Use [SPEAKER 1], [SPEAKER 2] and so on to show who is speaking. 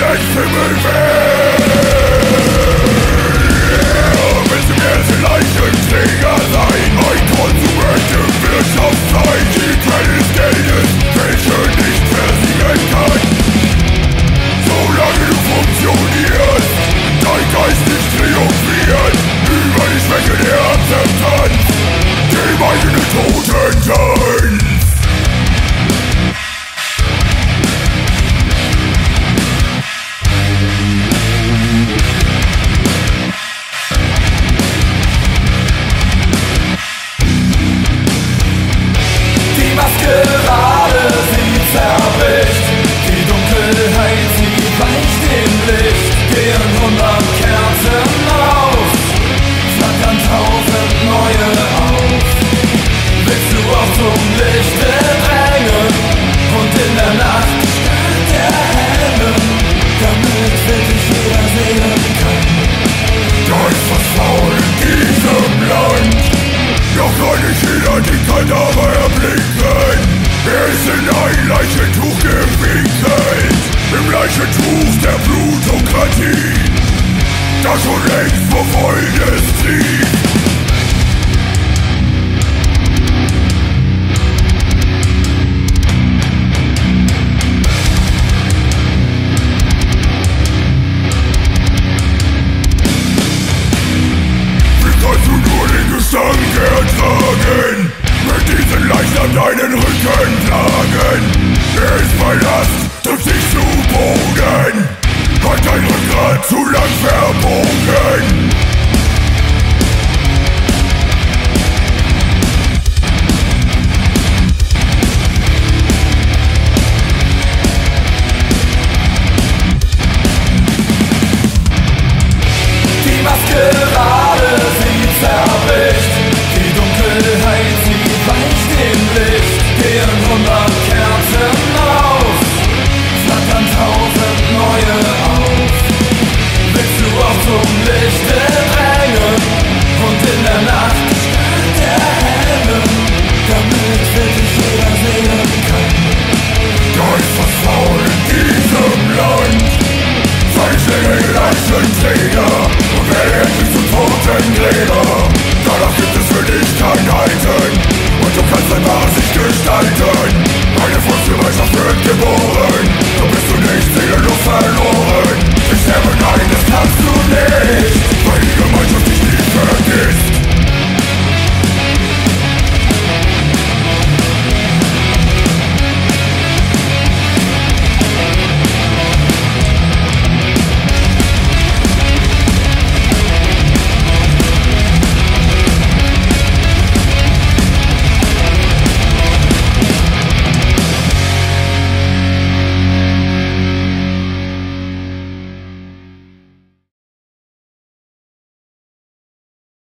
[SPEAKER 1] Since the movie dich wiedersehen kann. Durch Verfaulen in diesem Land. Doch kann ich jeder die Kadaver erblicken. Wir sind ein Leichentuch gewickelt. Im Leichentuch der Blutokratie Das schon längst vor Freude Krieg. deinen Rücken schlagen. Ich verlass, drück dich zu Boden. Hat dein Rückgrat zu lang fern.